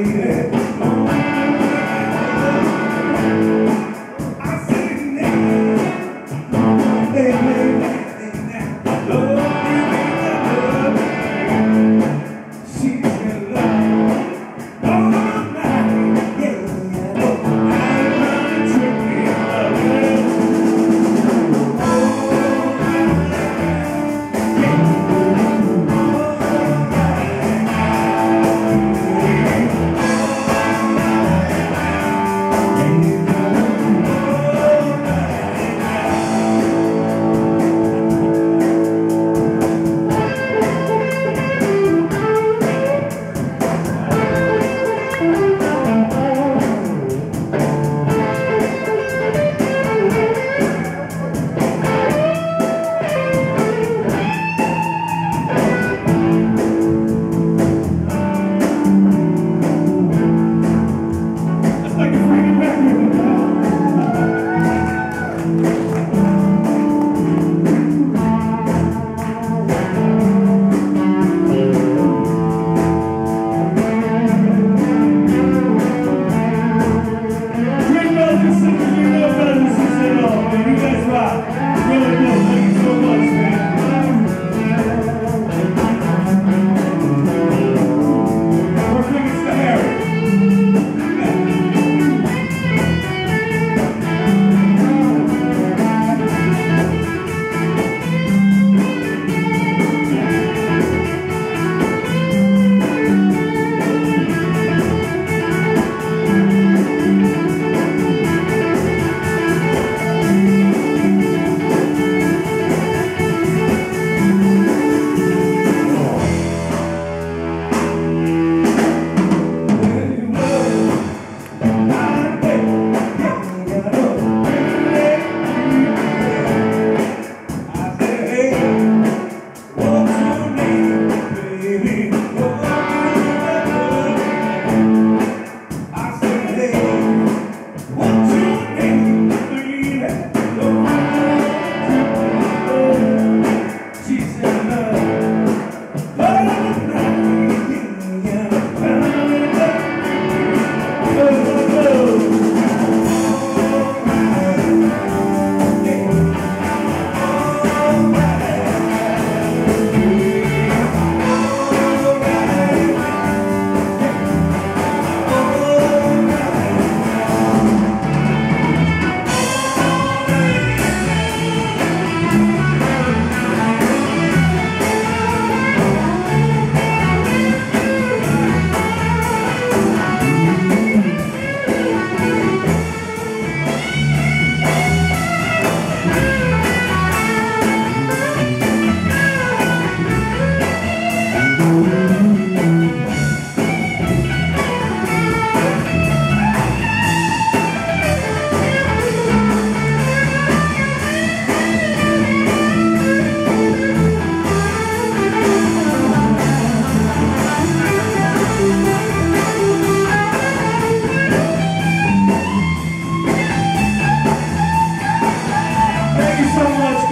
aí.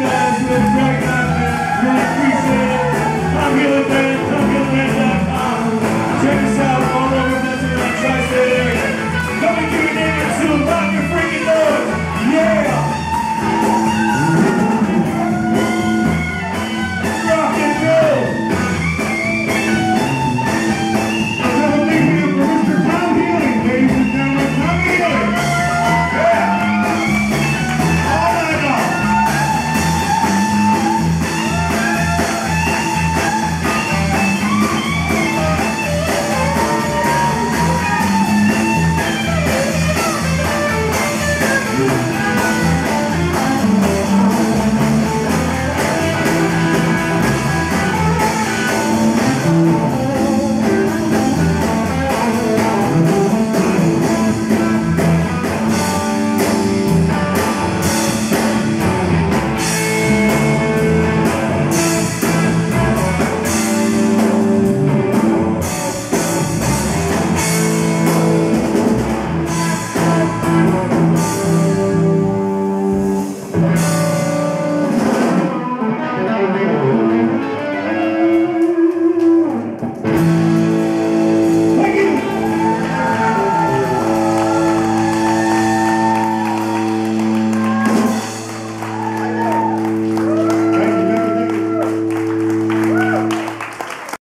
guys, we're pregnant, we appreciate it. I'm gonna I'm your man.